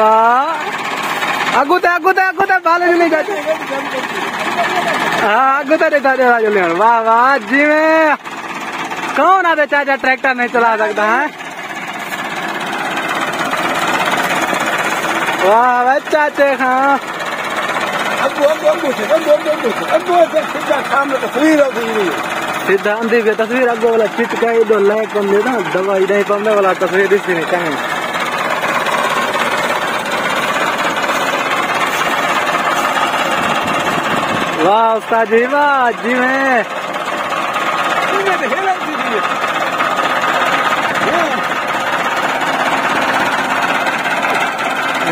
वाह हाँ वाह वाह में। कौन आते चाचा ट्रैक्टर नहीं चला सकता, है? वाह वाह चाचे हाँ। अगो अगो से सीधा तस्वीर हो अंधी तस्वीर अगो वाला चिट का इधर लाइक कम देना दवाई नहीं पमने वाला तस्वीर दिखती नहीं कहीं। वाह उस्ताद जी वाह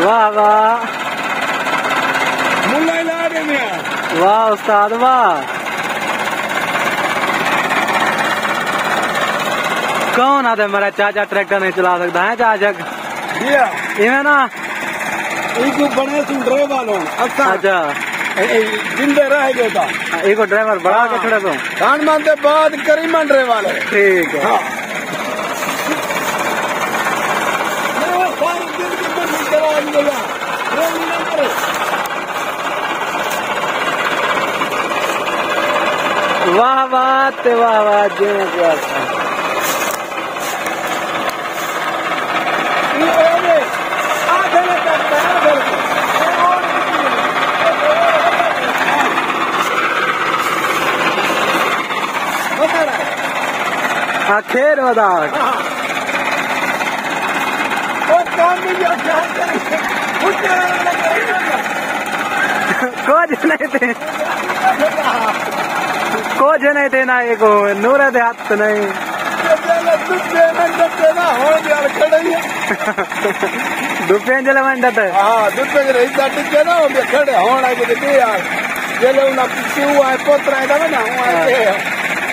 वाह वाह हैं वाह उस्ताद वाह कौन आते मेरा चाचा ट्रैक्टर नहीं चला सकता है चाचा इवें ना? इनको बने सुन ड्राइवर वालों अच्छा अच्छा। जिंदे रह था एक ड्राइवर बढ़ा के छोड़े तो। खान मानते बाद करीमन ड्राइवर है ठीक है। हाँ। की वाह वाह ते वाह वाह जी में क्या था। ये ओरे आधे में करता है आधे में और बता रहा है आखिर बता और काम में जो क्या करें उसके कुछ नहीं थे कुछ नहीं थे ना एक नूर दे नहीं दुपे जल मंडत हाँ दुर्पे रही टिके ना होंगे खड़े होना कि दे यार लोग ना पीछे है पोतरा है ना हुआ है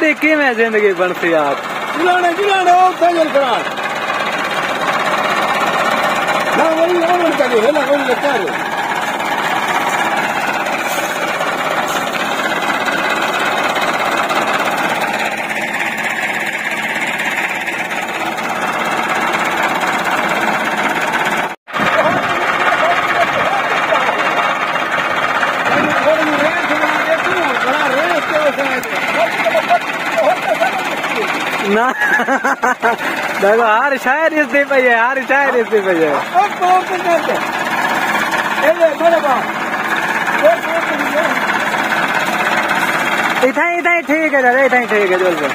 दे यार। नदी मेरे पोत्र को दादा बाबा शादी की में ज़िंदगी बनती आप जिलाने जिलाने ओ ना। देखो, हर शायर इससे पे है हर शायर इससे पे है इतना ही। इतना ही ठीक है, दादा, इतना ही ठीक है जोल पे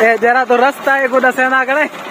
ए, जरा तो रास्ता है को दसे ना करे।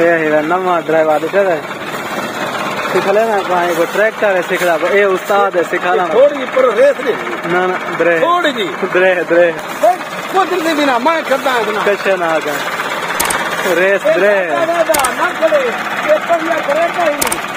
ये है ड्राइवर देखे रे सिखले ना कहाँ को ट्रैक्टर है सिखला ए उस्ताद है सिखाला थोड़ी पर रेस नहीं ना ना द्रे थोड़ी जी द्रे द्रे कुछ नहीं बिना मैं करता हूँ ना कशे ना आगा रेस द्रे ना करे ये पर या करे ही नहीं